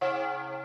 Bye.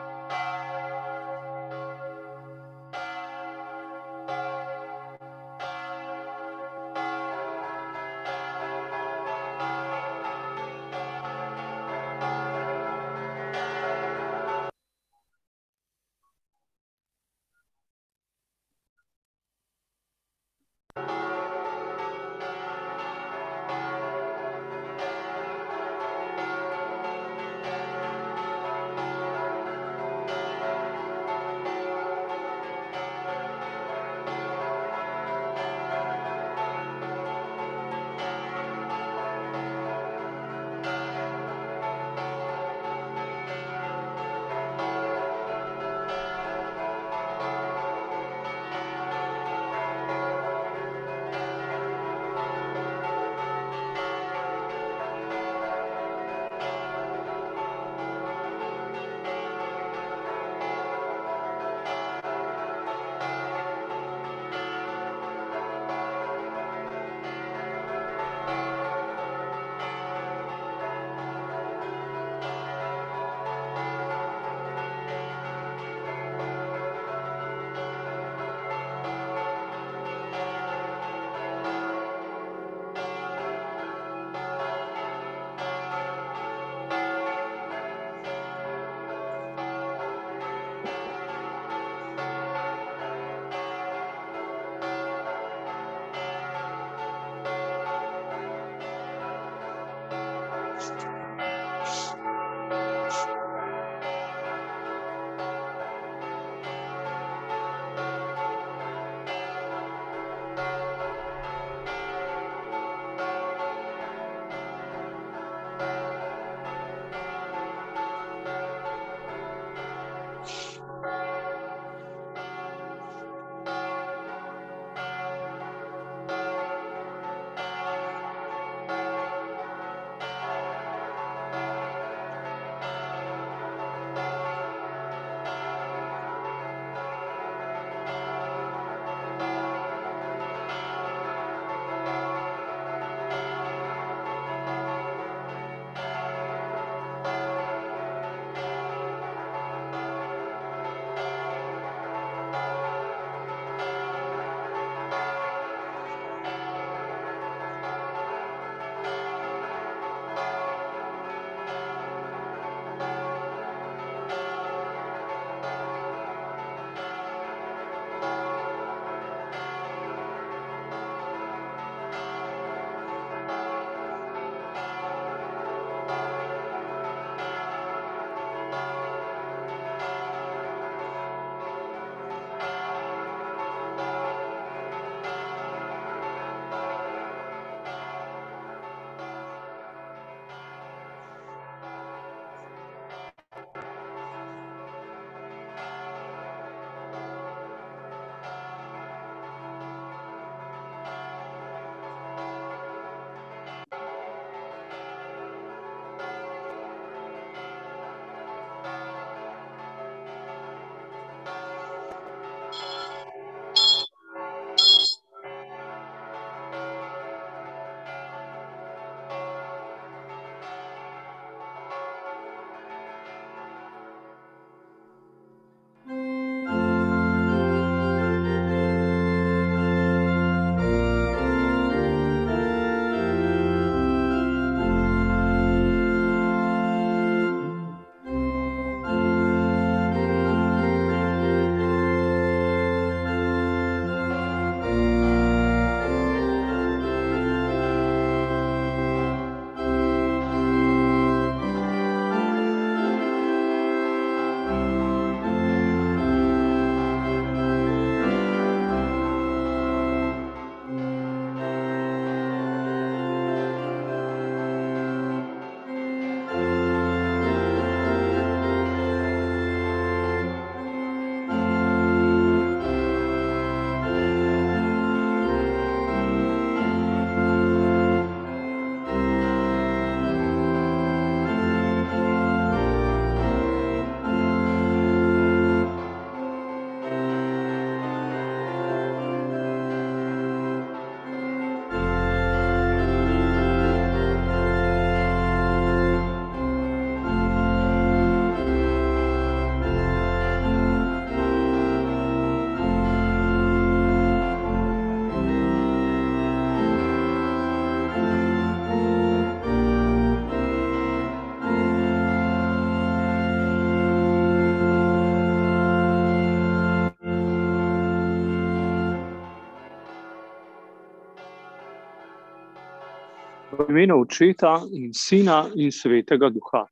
Imenu Očeta in Sina in Svetega Duha.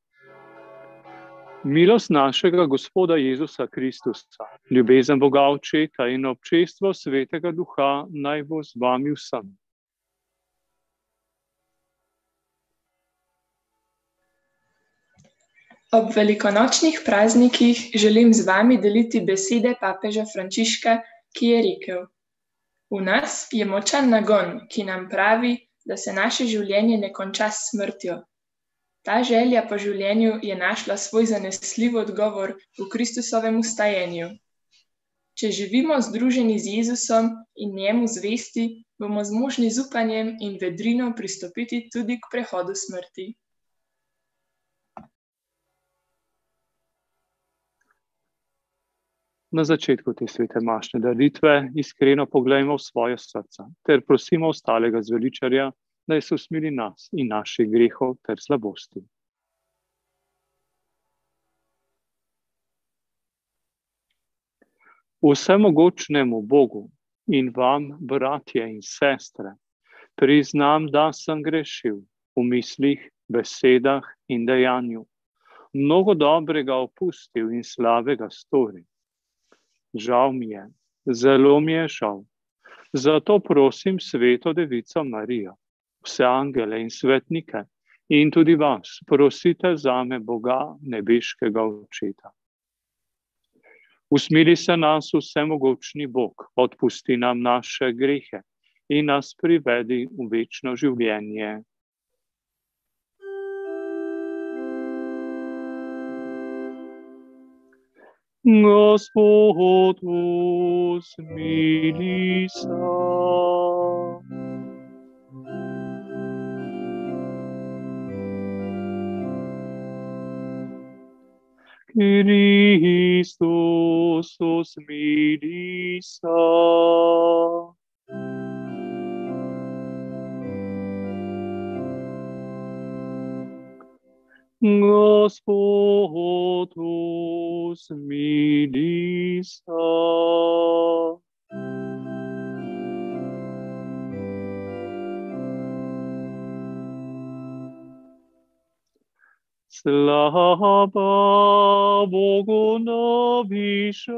Milost našega Gospoda Jezusa Kristusa, ljubezen Boga Očeta in občestvo Svetega Duha naj bo z vami vsem. Ob velikonočnih praznikih želim z vami deliti besede papeža Frančiška, ki je rekel: V nas je močan nagon, ki nam pravi, da se naše življenje ne konča s smrtjo. Ta želja po življenju je našla svoj zanesljiv odgovor v Kristusovem ustajenju. Če živimo združeni z Jezusom in njemu zvesti, bomo zmožni z upanjem in vedrino pristopiti tudi k prehodu smrti. Na začetku te svete mašne daritve iskreno pogledajmo v svoje srca ter prosimo ostalega zveličarja, da se usmili nas in naših grehov ter slabosti. Vsemogočnemu Bogu in vam, bratje in sestre, priznam, da sem grešil v mislih, besedah in dejanju. Mnogo dobrega opustil in slabega storil. Žal mi je, zelo mi je žal. Zato prosim sveto devico Marijo, vse angele in svetnike in tudi vas, prosite za me Boga nebeškega očeta. Usmili se nas vsemogočni Bog, odpusti nam naše grehe in nas privedi v večno življenje. Gospod usmili se. Kristus usmili se. Gospod usmili se.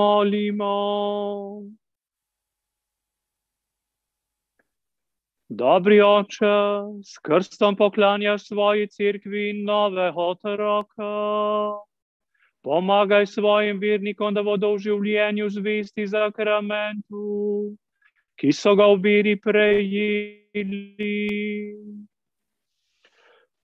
Molimo. Dobri oče, s krstom poklanjaš svoji cerkvi novega otroka. Pomagaj svojim vernikom, da bodo v življenju zvesti zakramentu, ki so ga v veri prejeli.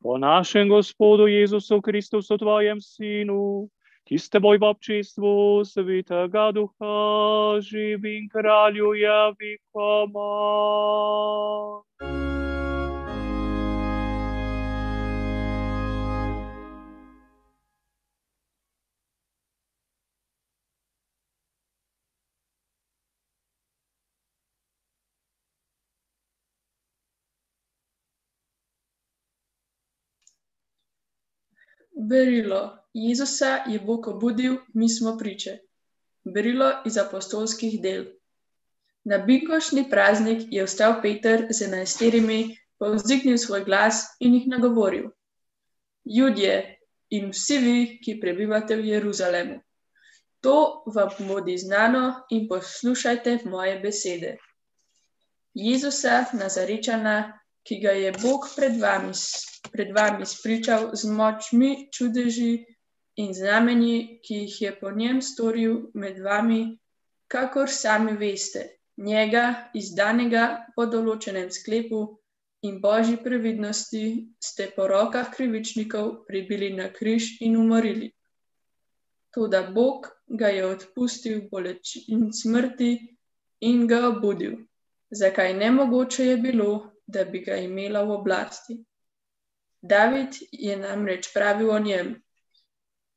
Po našem Gospodu Jezusu Kristusu, tvojem sinu, ki s teboj v občestvu svetega duha živi in kraljuje vikoma. Berilo. Jezusa je Bog obudil, mi smo priče. Berilo iz apostolskih del. Na binkošni praznik je vstal Peter z enajsterimi, povzdignil svoj glas in jih nagovoril. Ljudje in vsi vi, ki prebivate v Jeruzalemu, to vam bodi znano in poslušajte moje besede. Jezusa Nazarečana, ki ga je Bog pred vami, pred vami spričal z močmi, čudeži in znamenji, ki jih je po njem storil med vami, kakor sami veste, njega, izdanega po določenem sklepu in božji previdnosti, ste po rokah krivičnikov pribili na križ in umorili. Toda Bog ga je odpustil bolečin smrti in ga obudil. Zakaj nemogoče je bilo, da bi ga imela v oblasti? David je namreč pravil o njem: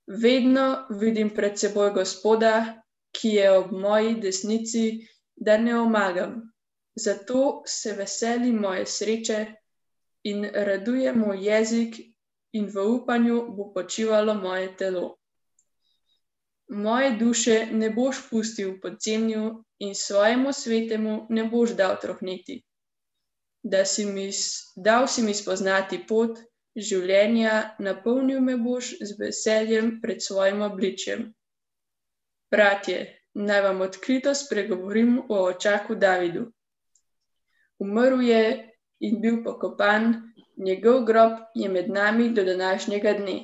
Vedno vidim pred seboj Gospoda, ki je ob moji desnici, da ne omagam. Zato se veseli moje sreče in raduje moj jezik, in v upanju bo počivalo moje telo moje duše ne boš pustil v podzemlju in svojemu svetemu ne boš dal trohniti. Da si mi dal si mi spoznati pot življenja, napolnil me boš z veseljem pred svojim obličjem. Bratje, naj vam odkrito spregovorim o očaku Davidu. Umrl je in bil pokopan, njegov grob je med nami do današnjega dne.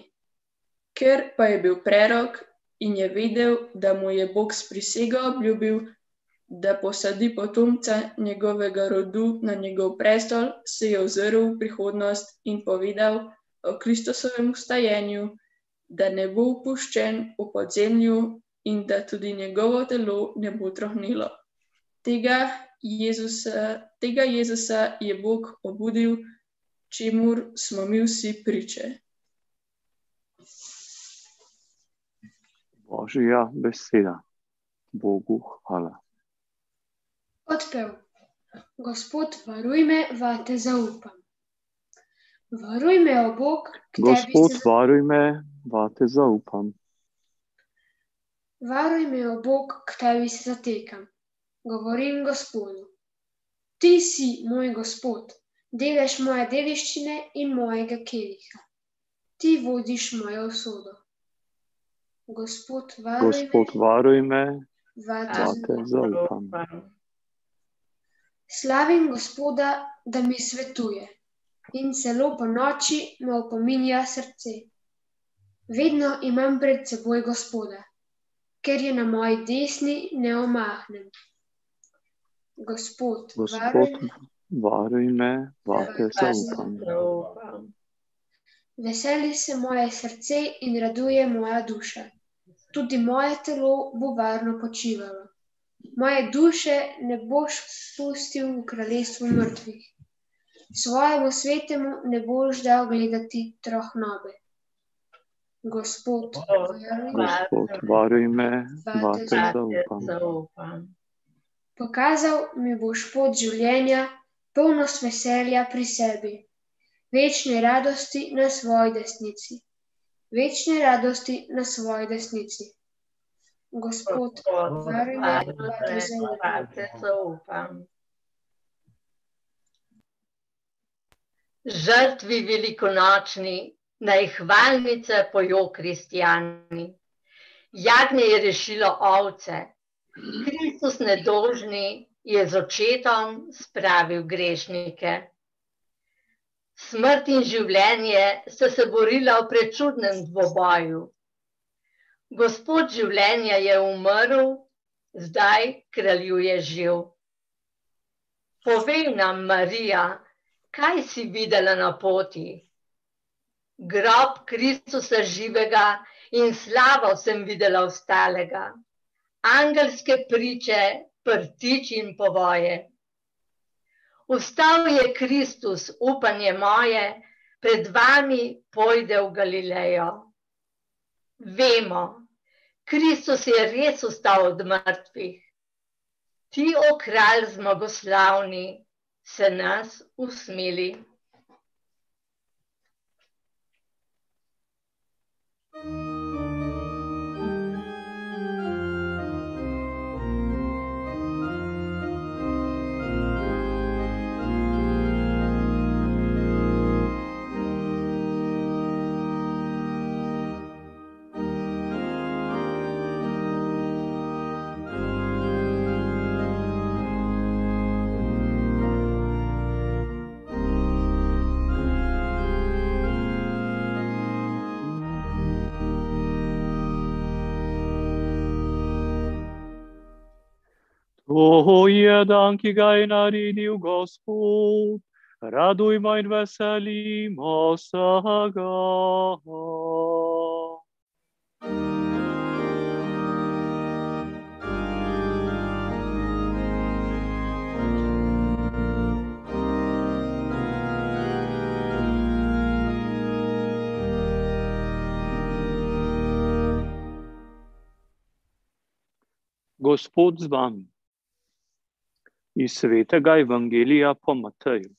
Ker pa je bil prerok, in je vedel, da mu je Bog s prisego obljubil, da posadi potomca njegovega rodu na njegov prestol, se je ozrl v prihodnost in povedal o Kristusovem ustajenju, da ne bo upuščen v podzemlju in da tudi njegovo telo ne bo trohnilo. Tega Jezusa, tega Jezusa je Bog obudil, čemur smo mi vsi priče. Božja beseda. Bogu hvala. Odpev. Gospod, varuj me, vate zaupam. Varuj me, o Bog, Gospod, se... varuj me, vate zaupam. Varuj me, o Bog, k tebi se zatekam. Govorim Gospodu. Ti si moj Gospod, delež moje dediščine in mojega keliha. Ti vodiš mojo usodo. Gospod, varuj, Gospod, varuj me, vate zaupam. Slavim Gospoda, da mi svetuje in celo po noči me opominja srce. Vedno imam pred seboj Gospoda, ker je na moji desni ne omahnem. Gospod, Gospod varuj me, vate zaupam. Veseli se moje srce in raduje moja duša tudi moje telo bo varno počivalo. Moje duše ne boš spustil v kraljestvo mrtvih, svojemu svetemu ne boš dal gledati trohnobe. Gospod, varuj me, vate zaupam. Pokazal mi boš pot življenja, polnost veselja pri sebi, večne radosti na svoji desnici večne radosti na svoji desnici. Gospod, varuj me, da te zaupam. Žrtvi velikonočni, naj hvalnice pojo kristijani. Jagnje je rešilo ovce, Kristus nedolžni je z očetom spravil grešnike. Smrt in življenje sta se borila v prečudnem dvoboju. Gospod življenja je umrl, zdaj kraljuje živ. Povej nam, Marija, kaj si videla na poti? Grob Kristusa živega in slavo sem videla ostalega, angelske priče, prtič in povoje. Vstal je Kristus, upanje moje, pred vami pojde v Galilejo. Vemo, Kristus je res vstal od mrtvih. Ti, o kralj zmagoslavni, se nas usmili. To je dan, ki ga je naredil Gospod, radujmo in veselimo se ga. Gospod z vami iz svetega Evangelija po Mateju.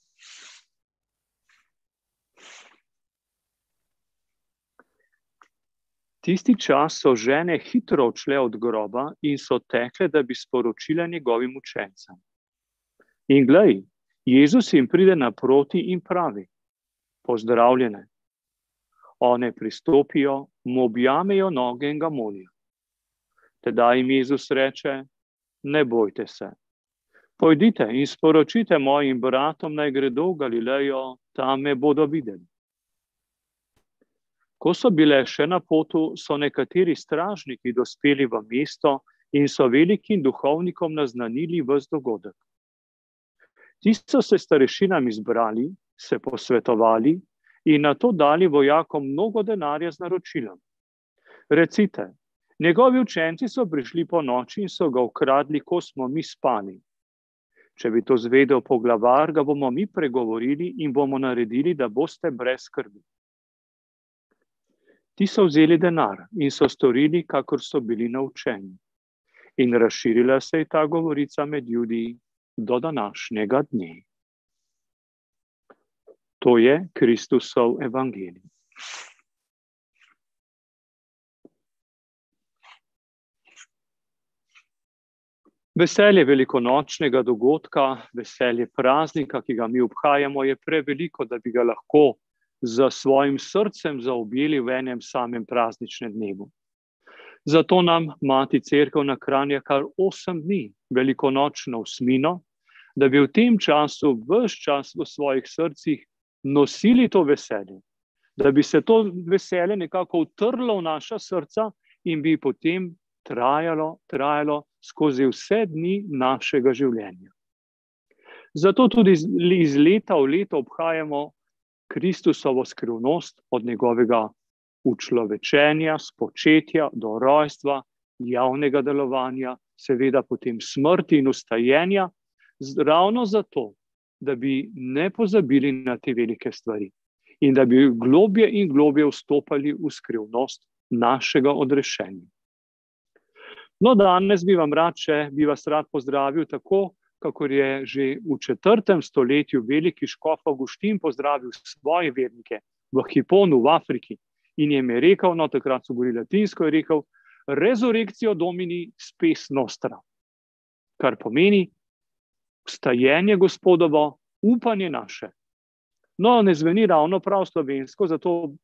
Tisti čas so žene hitro odšle od groba in so tekle, da bi sporočile njegovim učencem. In glej, Jezus jim pride naproti in pravi: Pozdravljene. One pristopijo, mu objamejo noge in ga molijo. Tedaj jim Jezus reče: Ne bojte se. Pojdite in sporočite mojim bratom, naj gredo v Galilejo, tam me bodo videli. Ko so bile še na potu, so nekateri stražniki dospeli v mesto in so velikim duhovnikom naznanili vse dogodek. Ti so se starešinami zbrali, se posvetovali in na to dali vojakom mnogo denarja z naročilom. Recite, Njegovi učenci so prišli po noči in so ga ukradli, ko smo mi spali. Če bi to zvedel poglavar, ga bomo mi pregovorili in bomo naredili, da boste brez skrbi. Ti so vzeli denar in so storili, kakor so bili naučeni. In razširila se je ta govorica med ljudi do današnjega dne. To je Kristusov evangelij. Veselje velikonočnega dogodka, veselje praznika, ki ga mi obhajamo, je preveliko, da bi ga lahko z svojim srcem zaobjeli v enem samem prazničnem dnevu. Zato nam mati crkva nakranja kar osem dni velikonočno usmino, da bi v tem času, vse čas v svojih srcih, nosili to veselje, da bi se to veselje nekako utrlo v naša srca in bi potem trajalo, trajalo skozi vse dni našega življenja. Zato tudi iz leta v leto obhajamo Kristusovo skrivnost od njegovega učlovečenja, spočetja do rojstva, javnega delovanja, seveda potem smrti in ustajenja, ravno zato, da bi ne pozabili na te velike stvari in da bi globje in globje vstopali v skrivnost našega odrešenja. No, danes bi vam rad, če bi vas rad pozdravil tako, kako je že v četrtem stoletju veliki škof Augustin pozdravil svoje vernike v Hiponu v Afriki in jim je rekel, no takrat so govorili latinsko, je rekel, rezurekcijo domini spes nostra, kar pomeni vstajenje gospodovo, upanje naše. No, ne zveni ravno prav slovensko, zato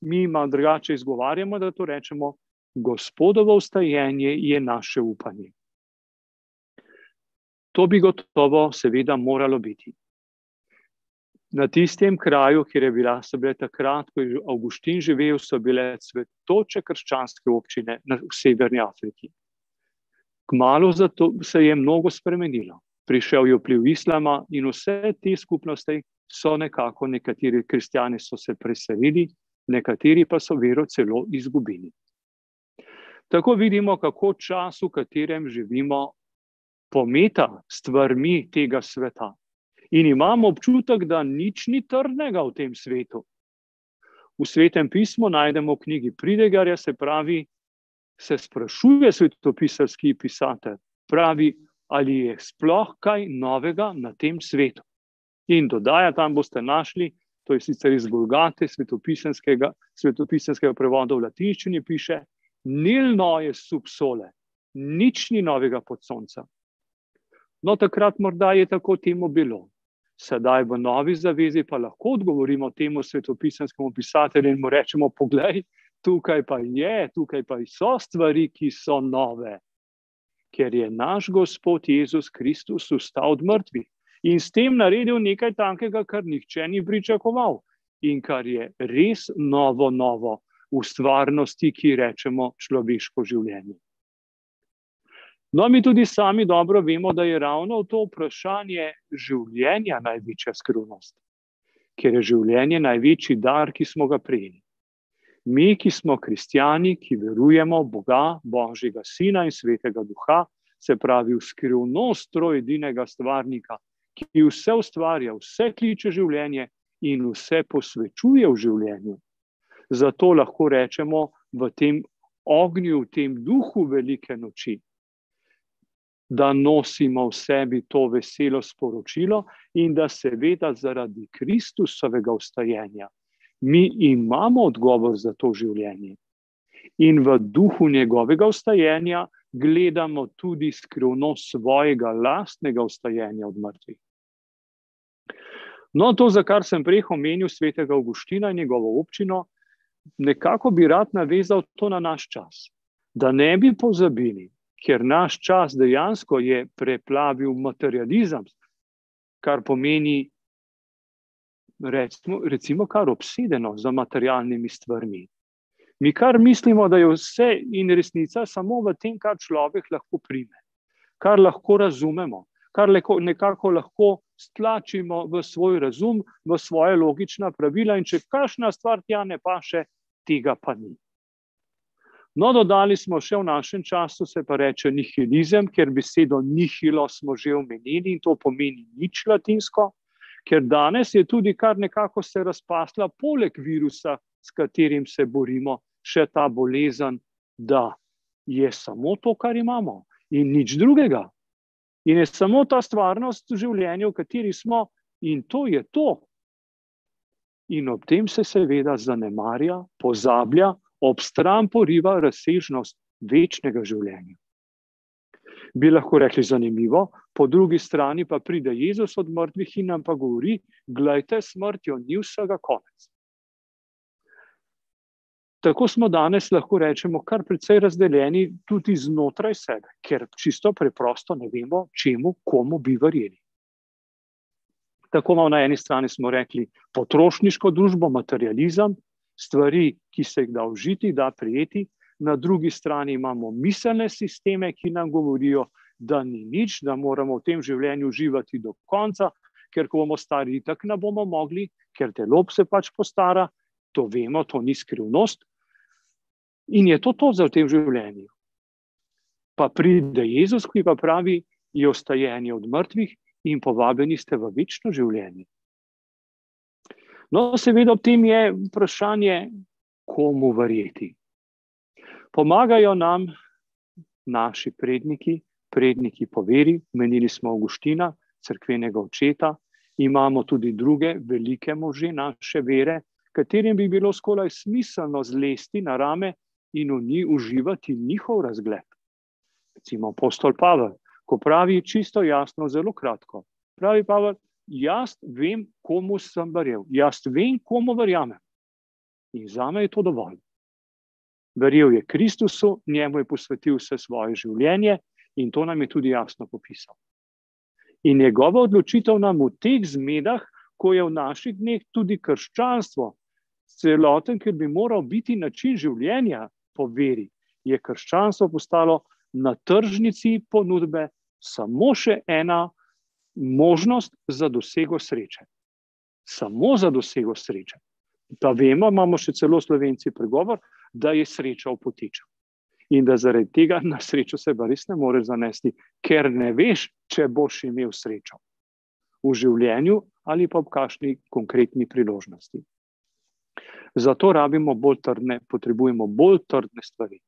mi malo drugače izgovarjamo, da to rečemo Gospodovo vstajenje je naše upanje. To bi gotovo, seveda, moralo biti. Na tistem kraju, kjer je bila, so bile takrat, ko je Augustin živel, so bile svetoče krščanske občine v Severni Afriki. Kmalo zato se je mnogo spremenilo. Prišel je vpliv islama in vse te skupnosti so nekako, nekateri kristijani so se preselili, nekateri pa so vero celo izgubili. Tako vidimo, kako čas, v katerem živimo, pometa stvarmi tega sveta. In imamo občutek, da nič ni trdnega v tem svetu. V svetem pismu najdemo v knjigi Pridegarja, se pravi, se sprašuje svetopisarski pisatelj, pravi, ali je sploh kaj novega na tem svetu. In dodaja, tam boste našli, to je sicer iz Bulgate, svetopisanskega, svetopisanskega prevoda v latinščini, piše, nil noje subsole, nič ni novega pod soncem. No, takrat morda je tako temu bilo. Sedaj v novi zavezi pa lahko odgovorimo temu svetopisanskemu pisatelju in mu rečemo: Poglej, tukaj pa je, tukaj pa so stvari, ki so nove. Ker je naš Gospod Jezus Kristus vstal od mrtvih in s tem naredil nekaj takega, kar nihče ni pričakoval in kar je res novo, novo v stvarnosti, ki rečemo človeško življenje. No, mi tudi sami dobro vemo, da je ravno to vprašanje življenja največja skrivnost, ker je življenje največji dar, ki smo ga prijeli. Mi, ki smo kristijani, ki verujemo v Boga, Božjega Sina in Svetega Duha, se pravi v skrivnost trojedinega stvarnika, ki vse ustvarja, vse kliče življenje in vse posvečuje v življenju. Zato lahko rečemo v tem ognju, v tem duhu velike noči, da nosimo v sebi to veselo sporočilo in da seveda zaradi Kristusovega ustajenja mi imamo odgovor za to življenje. In v duhu njegovega ustajenja gledamo tudi skrivnost svojega lastnega ustajenja od mrtvih. No, to, za kar sem prej omenil svetega Augustina in njegovo občino, nekako bi rad navezal to na naš čas. Da ne bi pozabili, ker naš čas dejansko je preplavil materializem, kar pomeni, recimo, recimo kar obsedeno za materialnimi stvarmi. Mi kar mislimo, da je vse in resnica samo v tem, kar človek lahko prime, kar lahko razumemo, kar leko, nekako lahko stlačimo v svoj razum, v svoje logična pravila, in če kašna stvar tja ne paše, tega pa ni. No, dodali smo še v našem času, se pa reče nihilizem, ker besedo nihilo smo že omenili in to pomeni nič latinsko, ker danes je tudi kar nekako se razpasla, poleg virusa, s katerim se borimo, še ta bolezen, da je samo to, kar imamo in nič drugega. In je samo ta stvarnost v življenju, v kateri smo, in to je to. In ob tem se seveda zanemarja, pozablja, ob stran poriva razsežnost večnega življenja. Bi lahko rekli zanimivo, po drugi strani pa pride Jezus od mrtvih in nam pa govori: Glejte, smrtjo ni vsega konec. Tako smo danes, lahko rečemo, kar precej razdeljeni tudi znotraj sebe, ker čisto preprosto ne vemo, čemu, komu bi verjeli. Tako imamo na eni strani, smo rekli, potrošniško družbo, materializem, stvari, ki se jih da užiti, da prijeti, na drugi strani imamo miselne sisteme, ki nam govorijo, da ni nič, da moramo v tem življenju uživati do konca, ker ko bomo stari, tako ne bomo mogli, ker telo se pač postara, to vemo, to ni skrivnost. In je to to za v tem življenju. Pa pride Jezus, ki pa pravi, je ostajanje od mrtvih in povabljeni ste v večno življenje. No, seveda, ob tem je vprašanje, komu verjeti. Pomagajo nam naši predniki, predniki po veri, menili smo Augustina, crkvenega očeta, imamo tudi druge velike može naše vere, katerim bi bilo skoraj smiselno zlesti na rame in v njih uživati njihov razgled. Recimo apostol Pavel, ko pravi čisto jasno, zelo kratko. Pravi Pavel, jaz vem, komu sem verjel, jaz vem, komu verjamem. In za me je to dovolj. Verjel je Kristusu, njemu je posvetil vse svoje življenje in to nam je tudi jasno popisal. In njegova odločitev nam v teh zmedah, ko je v naših dneh tudi krščanstvo, celoten, ker bi moral biti način življenja po veri, je krščanstvo postalo na tržnici ponudbe samo še ena možnost za dosego sreče. Samo za dosego sreče. Pa vemo, imamo še celo slovenci pregovor, da je sreča v potiču. In da zaradi tega na srečo se pa res ne more zanesti, ker ne veš, če boš imel srečo v življenju ali pa v kakšni konkretni priložnosti. Zato rabimo bolj trdne, potrebujemo bolj trdne stvari.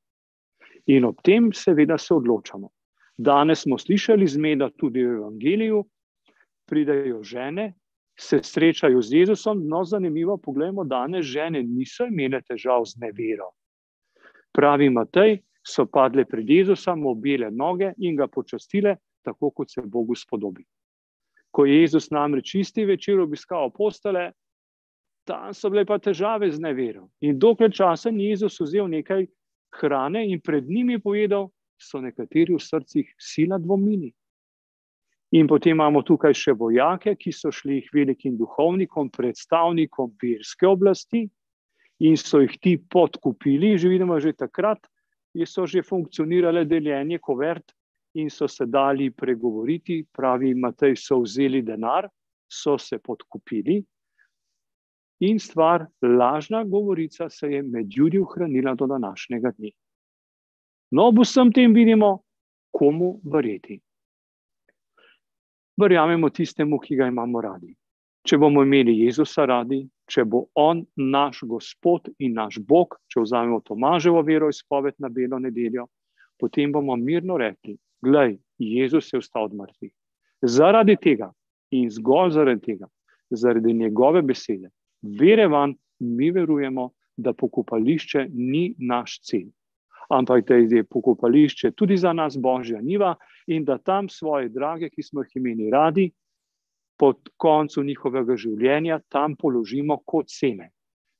In ob tem, seveda, se odločamo. Danes smo slišali zmeda tudi v Evangeliju, pridejo žene, se srečajo z Jezusom. No, zanimivo, poglejmo, danes žene niso imele težav z nevero. Pravi Matej, so padle pred Jezusom, obile noge in ga počastile, tako kot se Bogu spodobi. Ko je Jezus namreč isti večer obiskal apostole, tam so bile pa težave z nevero. In dokler časa ni Jezus vzel nekaj hrane in pred njimi povedal, so nekateri v srcih sila dvomili. In potem imamo tukaj še vojake, ki so šli k velikim duhovnikom, predstavnikom verske oblasti in so jih ti podkupili. Že vidimo, že takrat so že funkcionirale deljenje kovert in so se dali pregovoriti, pravi Matej, so vzeli denar, so se podkupili in stvar, lažna govorica se je med ljudmi ohranila do današnjega dne. No, ob vsem tem vidimo, komu verjeti. Verjamemo tistemu, ki ga imamo radi. Če bomo imeli Jezusa radi, če bo On naš Gospod in naš Bog, če vzamemo Tomaževo veroizpoved na Belo nedeljo, potem bomo mirno rekli: Glej, Jezus je vstal od mrtvih. Zaradi tega in zgolj zaradi tega, zaradi njegove besede, vere van, mi verujemo, da pokopališče ni naš cilj. Ampak da je pokopališče tudi za nas božja niva in da tam svoje drage, ki smo jih imeli radi, pod koncu njihovega življenja tam položimo kot seme.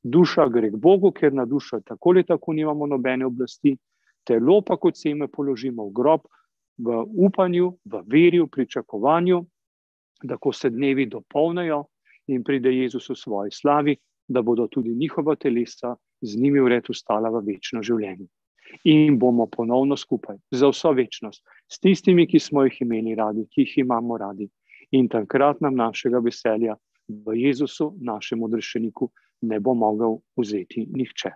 Duša gre k Bogu, ker na dušo tako ali tako nimamo nobene oblasti, telo pa kot seme položimo v grob, v upanju, v veri, v pričakovanju, da ko se dnevi dopolnijo in pride Jezus v svoji slavi, da bodo tudi njihova telesa z njimi vred ustala v večno življenje. In bomo ponovno skupaj za vso večnost, s tistimi, ki smo jih imeli radi, ki jih imamo radi. In takrat nam našega veselja v Jezusu, našem odrešeniku, ne bo mogel vzeti nihče.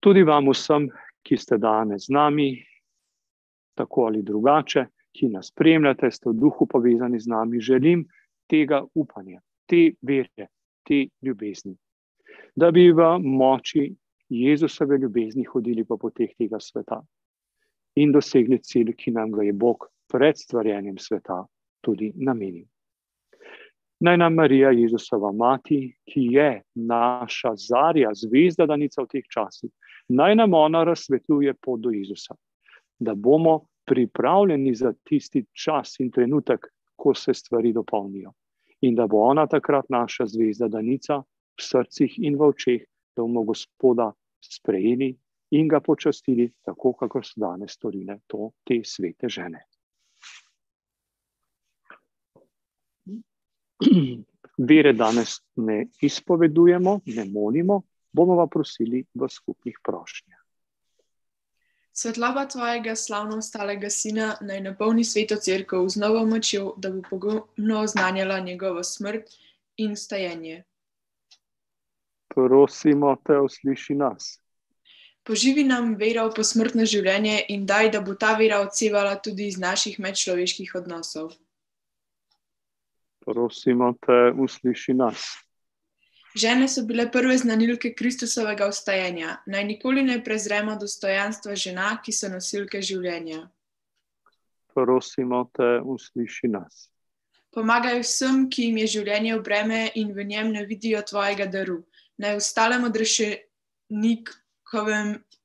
Tudi vam vsem, ki ste danes z nami, tako ali drugače, ki nas spremljate, ste v duhu povezani z nami, želim tega upanja, te vere, te ljubezni. Da bi v moči Jezusove ljubezni hodili po poteh tega sveta in dosegli cilj, ki nam ga je Bog pred stvarjenjem sveta tudi namenil. Naj nam Marija, Jezusova mati, ki je naša zarja, zvezda danica v teh časih, naj nam ona razsvetljuje pot do Jezusa, da bomo pripravljeni za tisti čas in trenutek, ko se stvari dopolnijo. In da bo ona takrat naša zvezda, danica v srcih in v očeh, da bomo Gospoda sprejeli in ga počastili, tako kot so danes storile to te svete žene. Vere danes ne izpovedujemo, ne molimo, bomo pa prosili v skupnih prošnjah. Svetloba tvojega slavno ostalega sina naj napolni sveto crkvo z novo močjo, da bo pogumno oznanjala njegovo smrt in stajenje. Prosimo te, usliši nas. Poživi nam vero v posmrtno življenje in daj, da bo ta vera odsevala tudi iz naših medčloveških odnosov. Prosimo te, usliši nas. Žene so bile prve znanilke Kristusovega vstajanja. Naj nikoli ne prezremo dostojanstva žena, ki so nosilke življenja. Prosimo te, usliši nas. Pomagaj vsem, ki jim je življenje v breme in v njem ne vidijo tvojega daru. Naj v stalem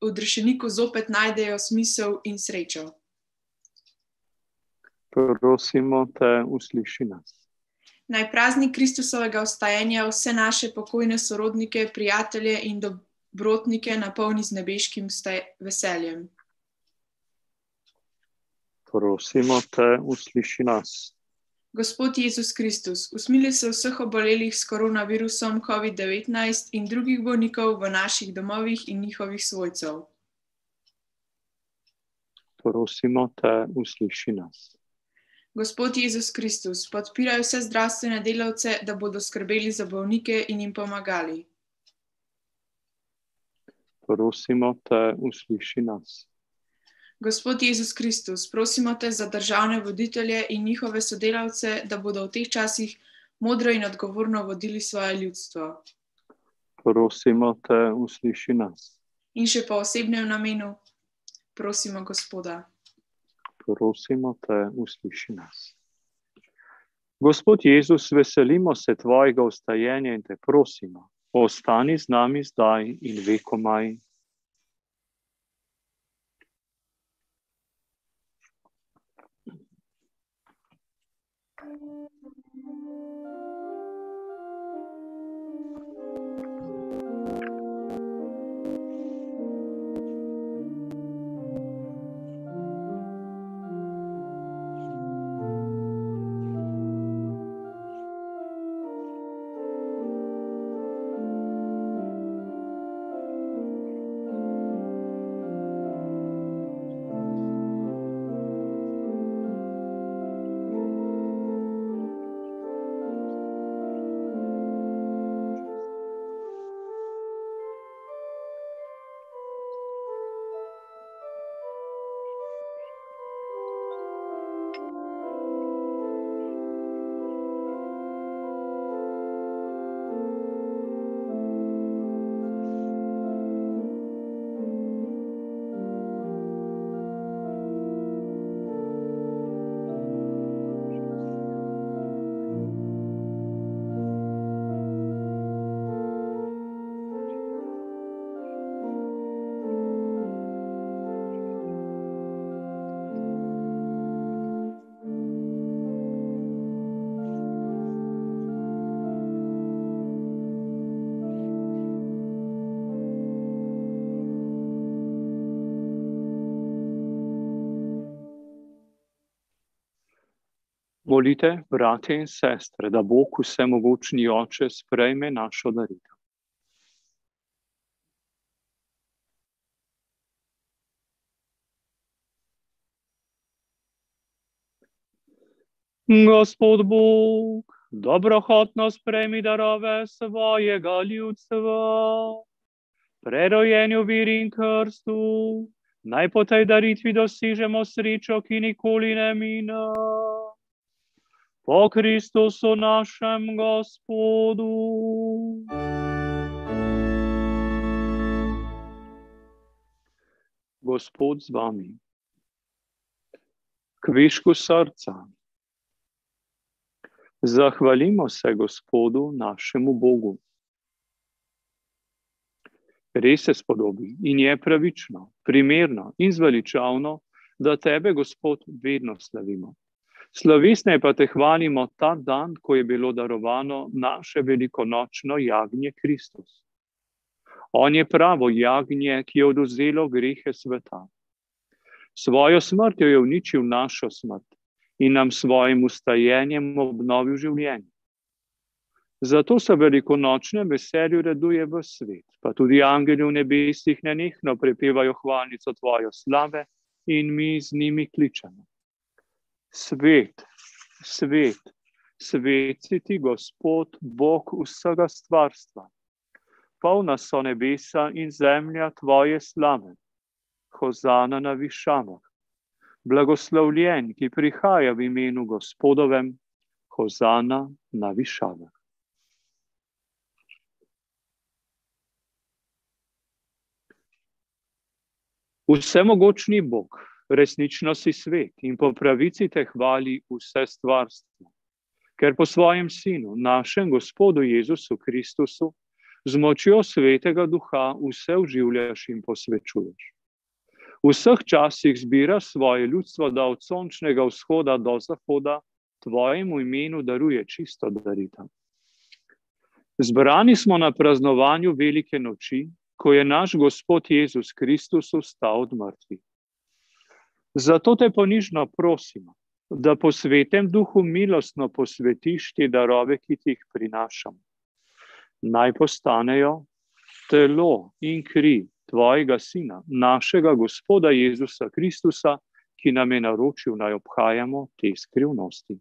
odrešeniku zopet najdejo smisel in srečo. Prosimo te, usliši nas. Naj praznik Kristusovega vstajanja vse naše pokojne sorodnike, prijatelje in dobrotnike napolni z nebeškim veseljem. Prosimo te, usliši nas. Gospod Jezus Kristus, usmili se vseh obolelih s koronavirusom COVID-19 in drugih bolnikov v naših domovih in njihovih svojcev. Prosimo te, usliši nas. Gospod Jezus Kristus, podpiraj vse zdravstvene delavce, da bodo skrbeli za bolnike in jim pomagali. Prosimo te, usliši nas. Gospod Jezus Kristus, prosimo te za državne voditelje in njihove sodelavce, da bodo v teh časih modro in odgovorno vodili svoje ljudstvo. Prosimo te, usliši nas. In še po osebnem namenu, prosimo Gospoda prosimo te, usliši nas. Gospod Jezus, veselimo se tvojega ustajenja in te prosimo, ostani z nami zdaj in vekomaj. Molite, brate in sestre, da Bog vsemogočni oče sprejme našo daritev. Gospod Bog, dobrohotno spremi darove svojega ljudstva, prerojenju viri in krstu, naj po tej daritvi dosežemo srečo, ki nikoli ne mine. Po Kristusu našem Gospodu. Gospod z vami, kvišku srca. Zahvalimo se Gospodu, našemu Bogu. Res se spodobi in je pravično, primerno in zveličavno, da tebe, Gospod, vedno slavimo. Slovesne pa te hvalimo ta dan, ko je bilo darovano naše velikonočno jagnje Kristus. On je pravo jagnje, ki je oduzelo grehe sveta. Svojo smrtjo je uničil našo smrt in nam svojim ustajenjem obnovil življenje. Zato se velikonočne veselju raduje v svet, pa tudi angeli v nebesih nenehno prepevajo hvalnico tvojo slave in mi z njimi kličemo. Svet, svet, svet si ti, Gospod, Bog vsega stvarstva. Polna so nebesa in zemlja tvoje slave. Hozana na višavah blagoslovljen, ki prihaja v imenu Gospodovem, Hozana na višavah. Vsemogočni Bog, resnično si svet in po pravici te hvali vse stvarstvo, ker po svojem sinu, našem Gospodu Jezusu Kristusu, z močjo svetega duha vse uživljaš in posvečuješ v vseh časih zbira svoje ljudstvo, da od sončnega vzhoda do zahoda tvojemu imenu daruje čisto daritev. Zbrani smo na praznovanju velike noči, ko je naš Gospod Jezus Kristus vstal od mrtvih. Zato te ponižno prosimo, da po svetem duhu milostno posvetiš te darove, ki ti jih prinašamo. Naj postanejo telo in kri tvojega sina, našega Gospoda Jezusa Kristusa, ki nam je naročil, naj obhajamo te skrivnosti.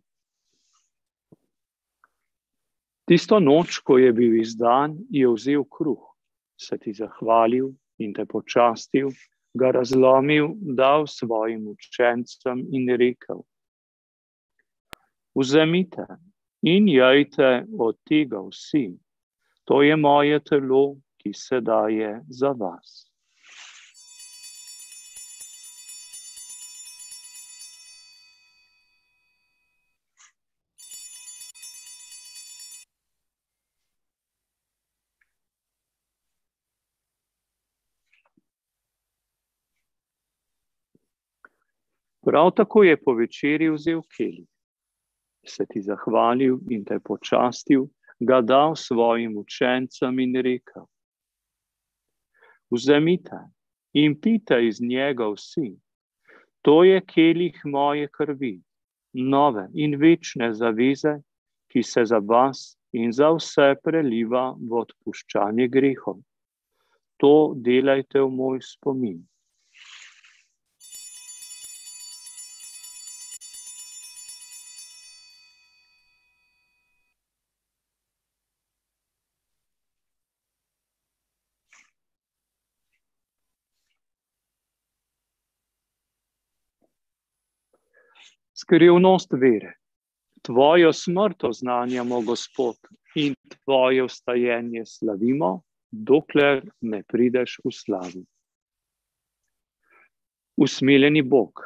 Tisto noč, ko je bil izdan, je vzel kruh, se ti zahvalil in te počastil, ga razlomil, dal svojim učencem in rekel: Vzemite in jajte od tega vsi, to je moje telo, ki se daje za vas. Prav tako je po večerji vzel kelih, se ti zahvalil in te počastil, ga dal svojim učencem in rekel: vzemite in pite iz njega vsi. To je kelih moje krvi, nove in večne zaveze, ki se za vas in za vse preliva v odpuščanje grehov. To delajte v moj spomin. Skrivnost vere. Tvojo smrt oznanjamo, Gospod, in tvoje vstajenje slavimo, dokler ne prideš v slavi. Usmiljeni Bog,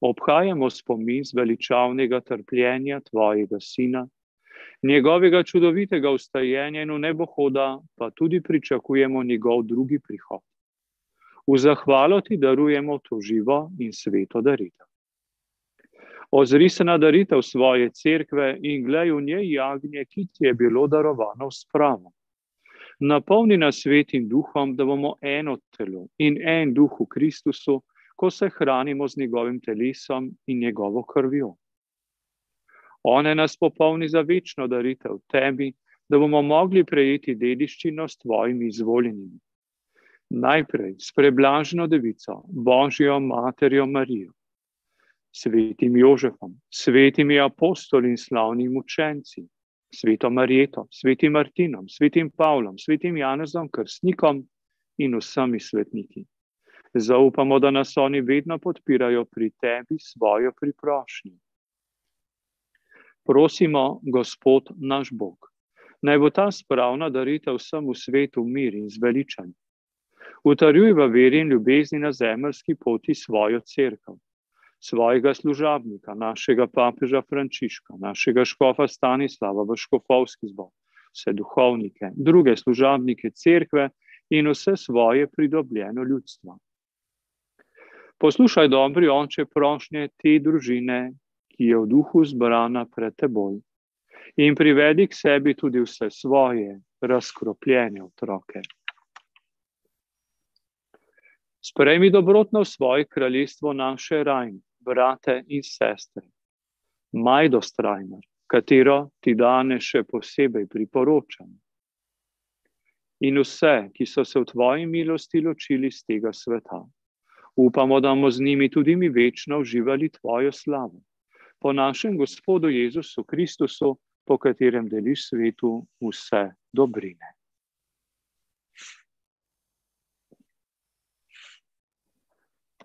obhajamo spomin zveličavnega trpljenja tvojega sina, njegovega čudovitega vstajenja in v nebohoda, pa tudi pričakujemo njegov drugi prihod. V zahvalo ti darujemo to živo in sveto daritev. Ozri se na daritev svoje cerkve in gledaj v njej jagnje, ki ti je bilo darovano v spravo. Napolni nas svetim duhom, da bomo eno telo in en duh v Kristusu, ko se hranimo z njegovim telesom in njegovo krvjo. One nas popolni za večno daritev tebi, da bomo mogli prejeti dediščino s tvojimi izvoljenimi. Najprej s preblažno devico, Božjo materjo Marijo, svetim Jožefom, svetimi apostoli in slavnimi učenci, sveto Marijeto, svetim Martinom, svetim Pavlom, svetim Janezom, krstnikom in vsemi svetniki. Zaupamo, da nas oni vedno podpirajo pri tebi svojo priprošnjo. Prosimo, Gospod naš Bog, naj bo ta spravna daritev vsemu svetu mir in zveličanje. Utrjuj v veri in ljubezni na zemljski poti svojo crkvo, svojega služabnika, našega papeža Frančiška, našega škofa Stanislava v škofovski zbor, vse duhovnike, druge služabnike crkve in vse svoje pridobljeno ljudstvo. Poslušaj, dobri oče, prošnje te družine, ki je v duhu zbrana pred teboj, in privedi k sebi tudi vse svoje razkropljene otroke. Sprejmi dobrotno v svoje kraljestvo naše rajne, brate in sestre, Majdo Strajner, katero ti danes še posebej priporočam. In vse, ki so se v tvoji milosti ločili z tega sveta. Upamo, da bomo z njimi tudi mi večno uživali tvojo slavo. Po našem Gospodu Jezusu Kristusu, po katerem deliš svetu vse dobrine.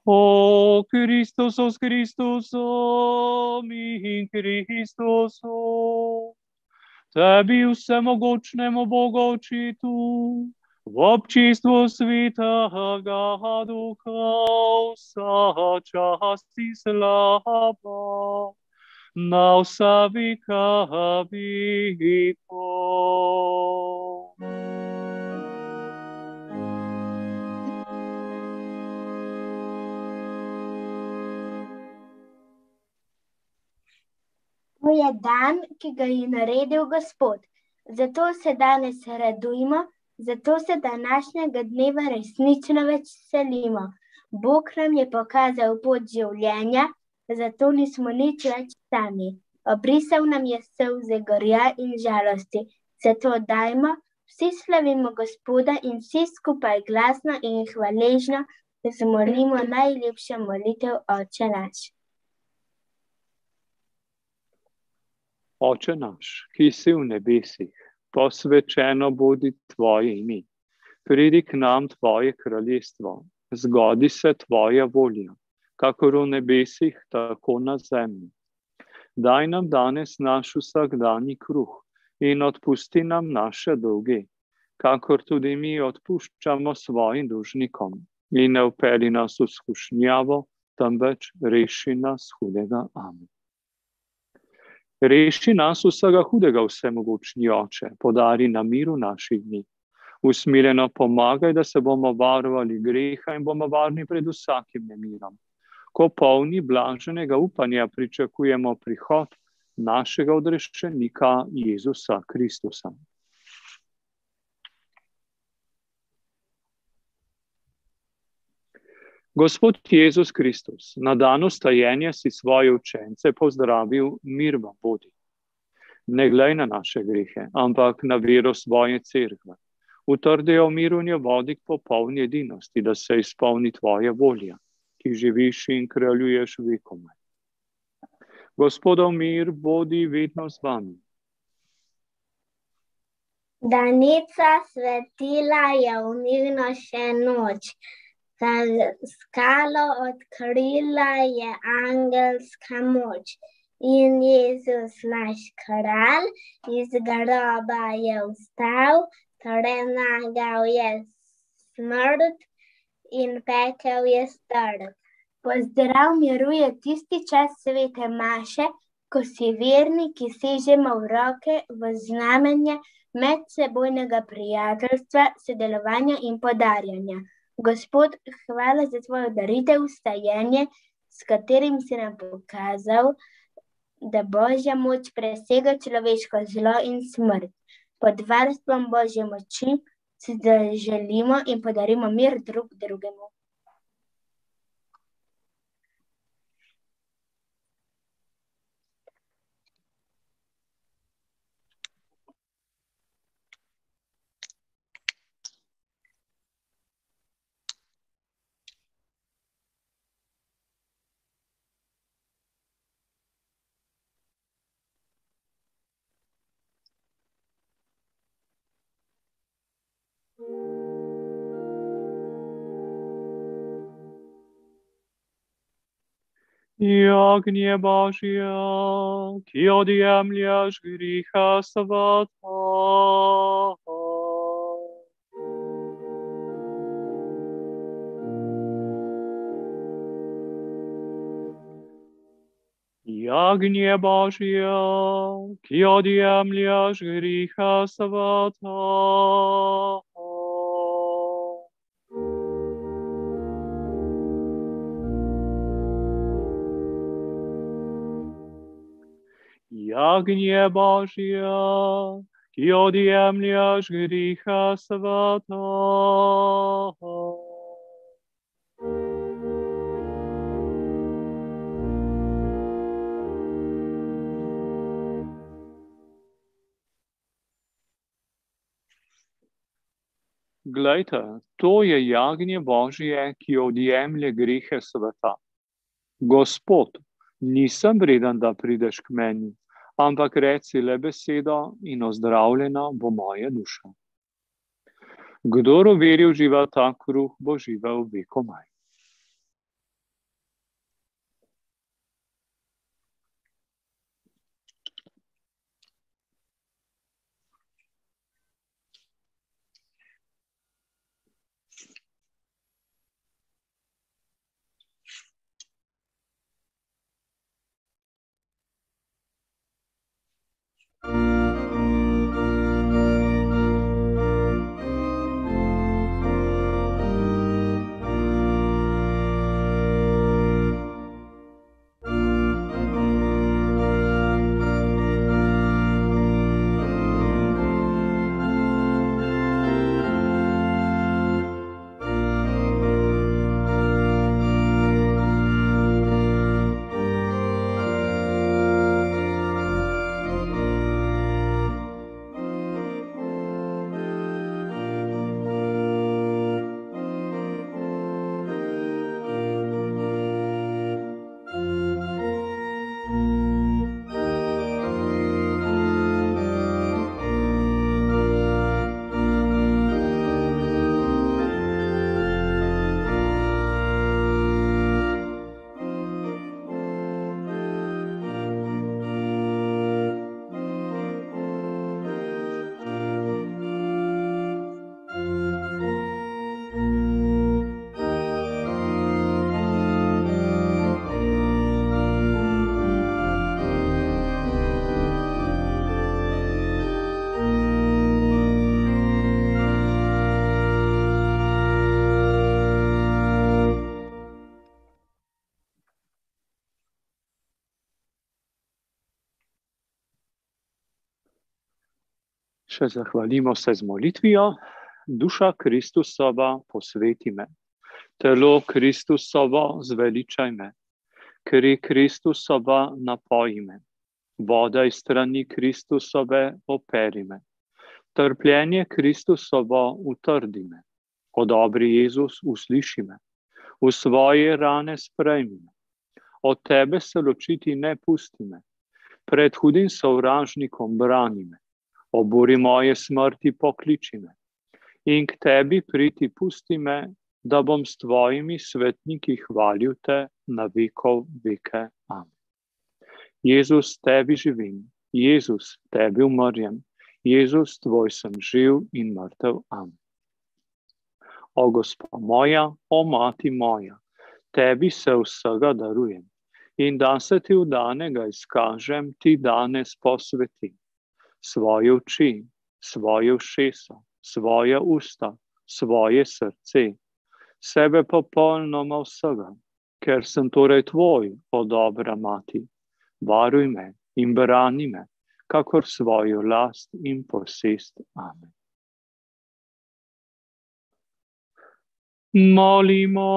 O Christus, Christus, mi Christus, tebi vsemogočnemu Bogu očitu, v občistvu svitega duha, vsa čast in slava, na vsa vika vikov. Je dan, ki ga je naredil Gospod. Zato se danes radujmo, zato se današnjega dneva resnično veselimo. Bog nam je pokazal pot življenja, zato nismo nič več sami. Obrisal nam je solze gorja in žalosti. Zato dajmo, vsi slavimo Gospoda in vsi skupaj glasno in hvaležno zmolimo najlepšo molitev Oče naš. Oče naš, ki si v nebesih, posvečeno bodi tvoje ime. Pridi k nam tvoje kraljestvo, zgodi se tvoja volja, kakor v nebesih, tako na zemlji. Daj nam danes naš vsakdanji kruh in odpusti nam naše dolge, kakor tudi mi odpuščamo svojim dužnikom. In ne upeli nas v skušnjavo, temveč reši nas hudega. Amen. Reši nas vsega hudega, vsemogočni oče, podari na miru naših dni. Usmiljeno pomagaj, da se bomo varovali greha in bomo varni pred vsakim nemirom. Ko polni blaženega upanja pričakujemo prihod našega odrešenika Jezusa Kristusa. Gospod Jezus Kristus, na dan ustajenja si svoje učence pozdravil, mir vam bodi. Ne glej na naše grehe, ampak na vero svoje cerkve. Utrdijo mir v njo vodi k popolni edinosti, da se izpolni tvoja volja, ki živiš in kraljuješ vekome. Gospodov mir bodi vedno z vami. Danica svetila je umirno še noč. Skalo odkrila je angelska moč. In Jezus, naš kralj, iz groba je vstal, prenagal je smrt in pekel je strd. Pozdrav miruje tisti čas svete Maše, ko si verni, ki sežemo v roke v znamenje medsebojnega prijateljstva, sodelovanja in podarjanja. Gospod, hvala za tvojo daritev, stajenje, s katerim si nam pokazal, da božja moč presega človeško zlo in smrt. Pod varstvom božje moči si želimo in podarimo mir drug drugemu. Jagnje Božja, ki odjemljaš griha sveta. Jagnje Božja, ki odjemljaš griha sveta. Jagnje Božja, ki odjemljaš griha sveta. Glejte, to je jagnje Božje, ki odjemlje grehe sveta. Gospod, nisem vreden, da prideš k meni, ampak reci le besedo in ozdravljena bo moja duša. Kdor uveri v živa ta kruh, bo živel veko Še zahvalimo se z molitvijo, duša Kristusova, posveti me. Telo Kristusova, zveličaj me. Kri Kristusova, napoji me. Voda iz strani Kristusove, operi me. Trpljenje Kristusovo, utrdi me. O dobri Jezus, usliši me. V svoje rane sprejmi me. Od tebe se ločiti ne pusti me. Pred hudim sovražnikom brani me oburi moje smrti, pokliči me. In k tebi priti, pusti me, da bom s tvojimi svetniki hvalil te na vekov veke. Amen. Jezus, tebi živim, Jezus, tebi umrjem, Jezus, tvoj sem živ in mrtev. Amen. O Gospod moja, o mati moja, tebi se vsega darujem in da se ti v danega izkažem, ti danes posvetim svoje oči, svoje ušesa, svoje usta, svoje srce, sebe popolnoma vsega, ker sem torej tvoj, o dobra mati. Varuj me in brani me, kakor svojo last in posest. Amen. Molimo.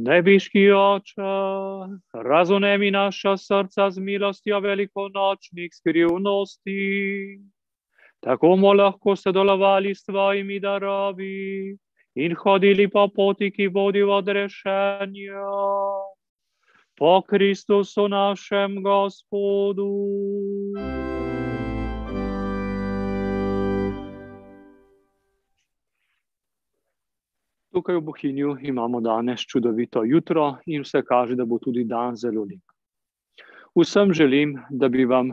Nebiški oče, razumemi naša srca z milostjo velikonočnih skrivnosti, tako bomo lahko sodelovali s tvojimi darovi in hodili po poti, ki vodi v odrešenje. Po Kristusu našem Gospodu. Tukaj v Bohinju imamo danes čudovito jutro in vse kaže, da bo tudi dan zelo lep. Vsem želim, da bi vam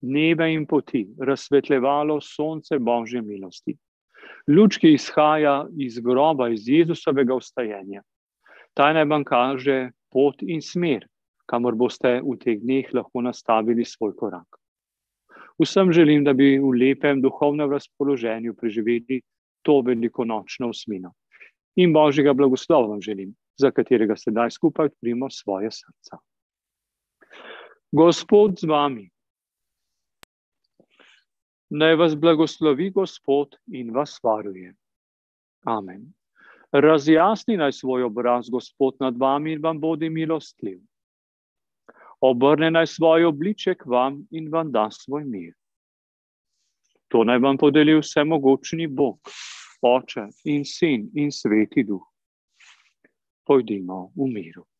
dneve in poti razsvetljevalo sonce Božje milosti. Luč, ki izhaja iz groba, iz Jezusovega ustajenja. Ta naj vam kaže pot in smer, kamor boste v teh dneh lahko nastavili svoj korak. Vsem želim, da bi v lepem duhovnem razpoloženju preživeli to velikonočno usmino. In Božjega blagoslova vam želim, za katerega sedaj skupaj odprimo svoje srca. Gospod z vami. Naj vas blagoslovi Gospod in vas varuje. Amen. Razjasni naj svoj obraz Gospod nad vami in vam bodi milostljiv. Obrne naj svoj obliček vam in vam da svoj mir. To naj vam podeli vsemogočni Bog, Oče in Sin in Sveti Duh. Pojdimo v miru.